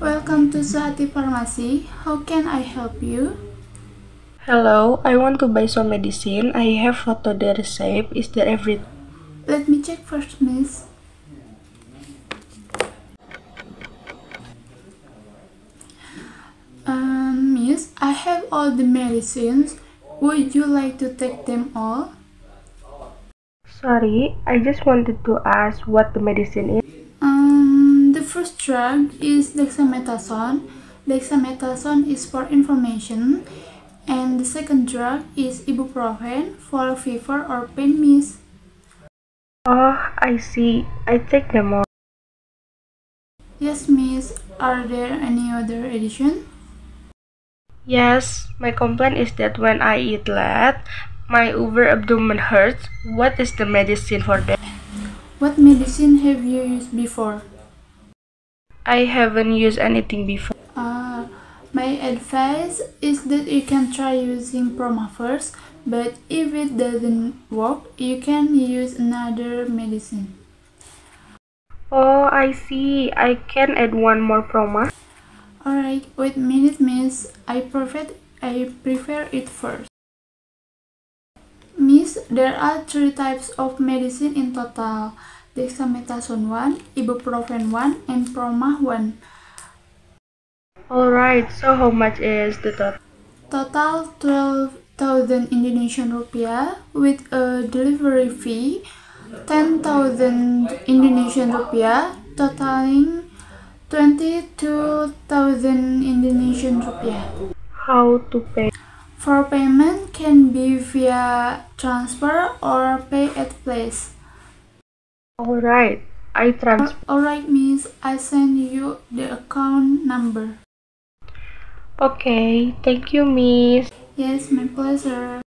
Suhati Pharmacy. How can I help you? Hello, I want to buy some medicine. I have photo the receipt. Is there everything? Let me check first, miss. Um, miss, I have all the medicines. Would you like to take them all? Sorry, I just wanted to ask what the medicine is. The first drug is dexamethasone. Dexamethasone is for inflammation And the second drug is ibuprofen for fever or pain, miss. Oh, I see. I take them all. Yes, miss. Are there any other addition? Yes, my complaint is that when I eat late, my over abdomen hurts. What is the medicine for that? What medicine have you used before? I haven't used anything before. Uh, my advice is that you can try using Promag first, but if it doesn't work, you can use another medicine. Oh, I see. I can add one more Promag. Alright, wait a minute, miss. I prefer I prefer it first. Miss, there are three types of medicine in total: dexamethasone 1, ibuprofen 1, and Proma 1. Alright, so how much is the total? Total 12,000 Indonesian rupiah with a delivery fee 10,000 Indonesian rupiah, totaling 22,000 Indonesian rupiah. How to pay? For payment can be via transfer or pay at place. Alright, I transfer. Alright miss, I send you the account number. Okay, thank you, miss. Yes, my pleasure.